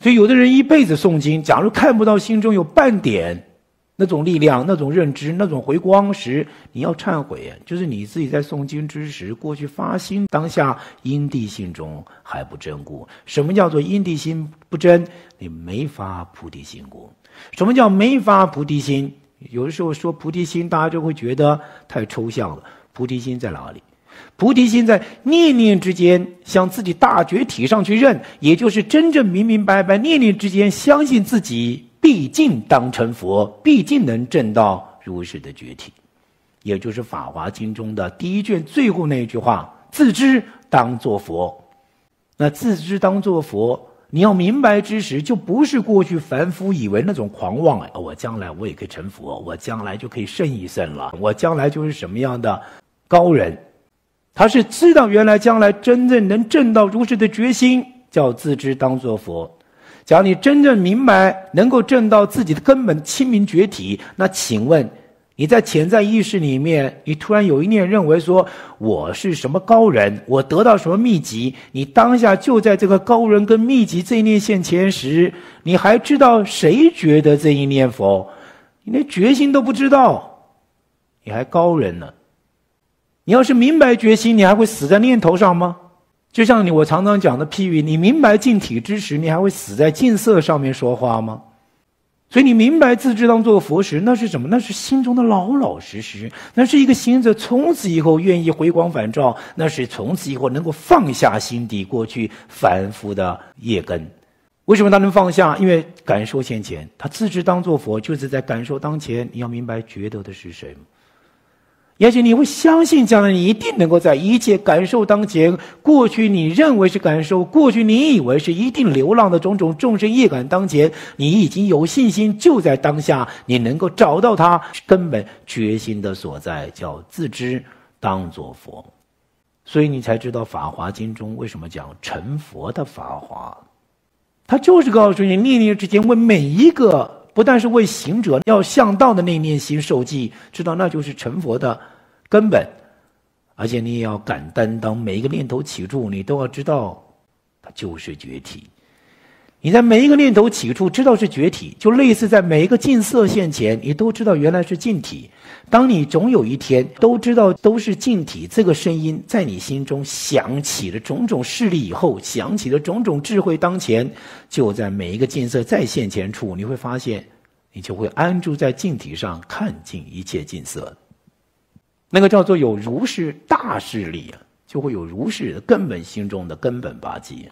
所以，有的人一辈子诵经，假如看不到心中有半点那种力量、那种认知、那种回光时，你要忏悔，就是你自己在诵经之时，过去发心当下因地心中还不真故。什么叫做因地心不真？你没发菩提心故。什么叫没发菩提心？有的时候说菩提心，大家就会觉得太抽象了。菩提心在哪里？菩提心在念念之间向自己大觉体上去认，也就是真正明明白白念念之间相信自己毕竟当成佛，毕竟能证到如是的觉体，也就是《法华经》中的第一卷最后那一句话：“自知当作佛。”那自知当作佛，你要明白之时，就不是过去凡夫以为那种狂妄啊！我将来我也可以成佛，我将来就可以胜一胜了，我将来就是什么样的高人。他是知道原来将来真正能证到如是的决心，叫自知当作佛。假如你真正明白能够证到自己的根本清明觉体，那请问你在潜在意识里面，你突然有一念认为说我是什么高人，我得到什么秘籍？你当下就在这个高人跟秘籍这一念现前时，你还知道谁觉得这一念佛？你连决心都不知道，你还高人呢？你要是明白决心，你还会死在念头上吗？就像你我常常讲的譬喻，你明白净体之时，你还会死在净色上面说话吗？所以你明白自知当做佛时，那是什么？那是心中的老老实实，那是一个行者从此以后愿意回光返照，那是从此以后能够放下心底过去凡夫的业根。为什么他能放下？因为感受现前，他自知当做佛，就是在感受当前。你要明白觉得的是谁也许你会相信，将来你一定能够在一切感受当前，过去你认为是感受，过去你以为是一定流浪的种种众生业感当前，你已经有信心，就在当下，你能够找到它根本决心的所在，叫自知当作佛，所以你才知道《法华经》中为什么讲成佛的法华，他就是告诉你，念念之间为每一个。不但是为行者要向道的那念心受记，知道那就是成佛的根本，而且你也要敢担当，每一个念头起住，你都要知道，它就是觉体。你在每一个念头起处知道是觉体，就类似在每一个净色现前，你都知道原来是净体。当你总有一天都知道都是净体，这个声音在你心中响起了种种势力以后，响起了种种智慧当前，就在每一个净色再现前处，你会发现，你就会安住在净体上，看尽一切净色。那个叫做有如是大势力啊，就会有如是根本心中的根本八基。